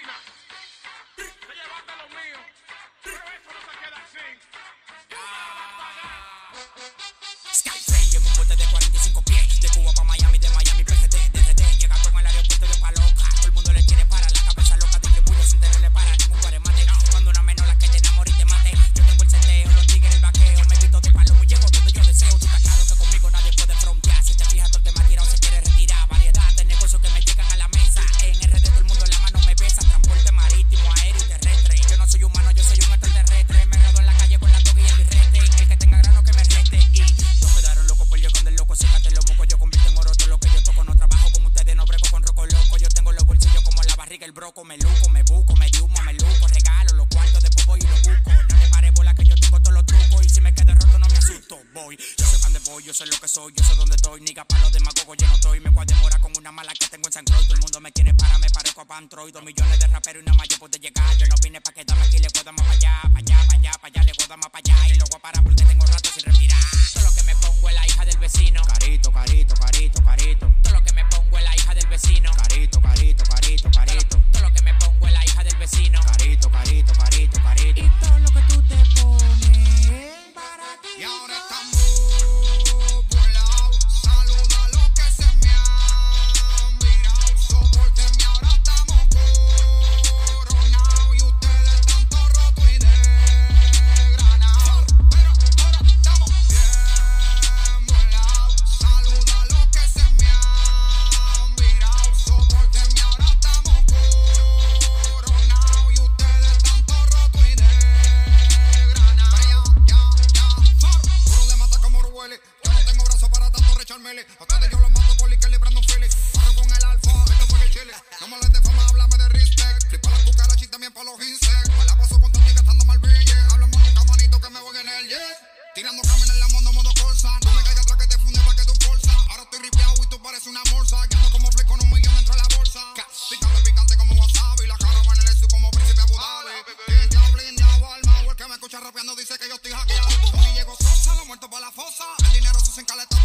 China. Te llevaste lo mío. Pero eso no se queda así. Tú me a pagar. Skytrain en un bote de 45 pies. De Cuba pa' Miami. Me luco, me busco, me diumo, me luco. Regalo los cuartos, después voy y los busco. No le pare bola que yo tengo todos los trucos. Y si me quedo roto, no me asusto. Voy, yo sé pan de voy, yo sé lo que soy, yo sé dónde estoy. Niga pa' los demagogos, yo no estoy. Me cuademora con una mala que tengo en San Croix. Todo el mundo me quiere para, me parezco a Pantroid. Dos millones de raperos y nada más yo puedo llegar. Yo no vine pa' quedarme aquí, le puedo más para allá, para allá, para allá, para allá, le puedo más para allá. Y luego a parar porque tanto recharmele. A ustedes yo los mato por que librando un fili. Corro con el alfa, esto fue el chile. No de fama, háblame de respect. Flipa las cucarachas y también pa' los insects. Me la paso con Tony gastando mal billete. Hablamos nunca manito que me voy en el jet. Tirando cámara en la mondo, modo corsa. No me caiga atrás que te funde pa' que tú forza. Ahora estoy ripeado y tú pareces una morsa. Guiando como flick con un millón dentro de la bolsa. Picante, picante como wasabi. La cara va en el SU como príncipe Abu Dhabi. Blindeado, blindeado, alma. El que me escucha rapeando dice que yo estoy hackeado. Tony llegó sosa, lo muerto pa' la fosa. El dinero se encaleta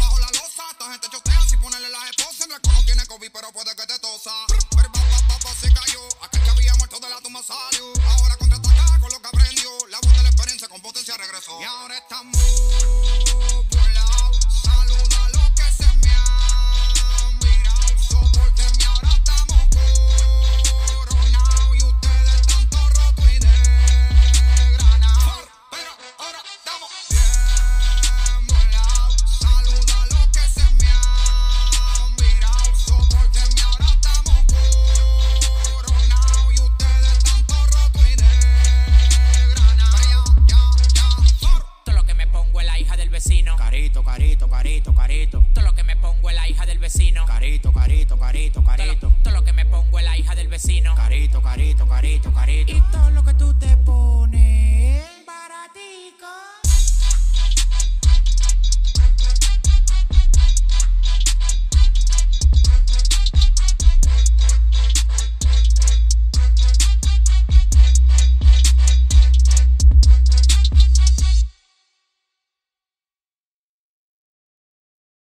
Yeah. carito, carito. Todo lo que me pongo es la hija del vecino. Carito, carito, carito, carito. Todo lo, que me pongo es la hija del vecino. Carito, carito, carito, carito. Y todo lo que tú te pones.